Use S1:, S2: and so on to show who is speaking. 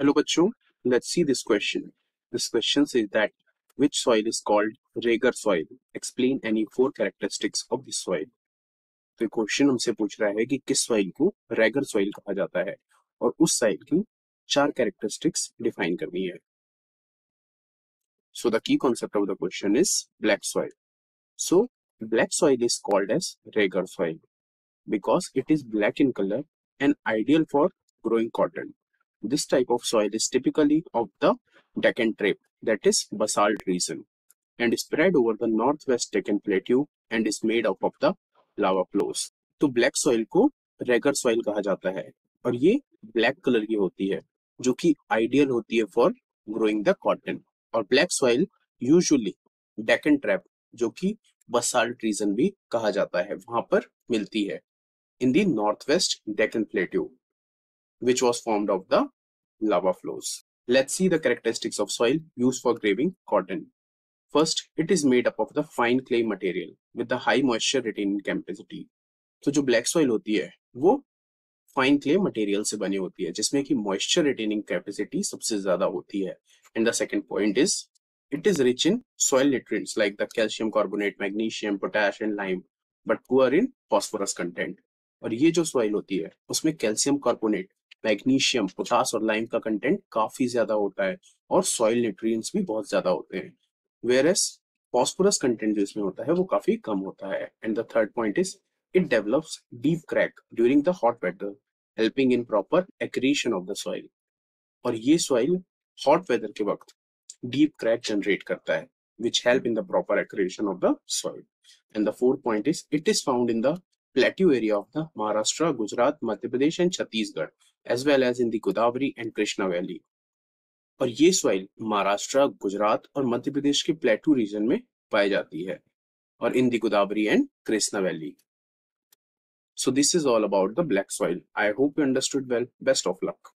S1: Hello बच्चों let's see this question this question is that which soil is called regur soil explain any four characteristics of this soil तो ये question हमसे पूछ रहा है कि किस सॉइल को रेगर सॉइल कहा जाता है और उस सॉइल की चार कैरेक्टरिस्टिक्स डिफाइन करनी है। So the key concept of the question is black soil so black soil is called as regur soil because it is black in colour and ideal for growing cotton This type of soil is typically of the Deccan Trape, that is basalt region, and spread over the northwest Deccan Plateau and is made up of the lava flows. तो black soil को रेगर कहा जाता है और ये black colour की होती है जो कि आइडियल होती है फॉर ग्रोइंग द कॉटन और black soil usually Deccan trap जो कि बसाल्ट रीजन भी कहा जाता है वहाँ पर मिलती है in the north west Deccan plateau which was formed of the lava flows. Let's see the characteristics of soil used for graving cotton. First, it is made up of the fine clay material with the high moisture retaining capacity. तो जो black soil होती है वो fine clay material से बनी होती है जिसमें कि मॉइस्चर रिटेनिंग कैपेसिटी सबसे ज्यादा होती है and the second point is it is rich in soil nutrients like the calcium carbonate, magnesium, potash and lime, but poor in phosphorus content. और ये जो सॉइल होती है उसमें कैल्शियम कार्बोनेट magnesium, potash और लाइम का कंटेंट काफ़ी ज़्यादा होता है और सॉइल न्यूट्रिएंट्स भी बहुत ज़्यादा होते हैं वेयर एस फॉस्फोरस कंटेंट जो इसमें होता है वो काफ़ी कम होता है and the third point is it develops deep crack during the hot weather helping in proper accretion of the soil और ये सॉइल हॉट वेदर के वक्त डीप क्रैक जनरेट करता है, which help in the proper accretion of the soil. And the fourth point is it is found in the plateau area of the Maharashtra, Gujarat, Madhya Pradesh and Chhattisgarh as well as in the Godavari and Krishna Valley. और ये soil Maharashtra Gujarat और मध्य प्रदेश के प्लेटू reason में पाई जाती है और in the Godavari and Krishna valley so this is all about the black soil I hope you understood well best of luck.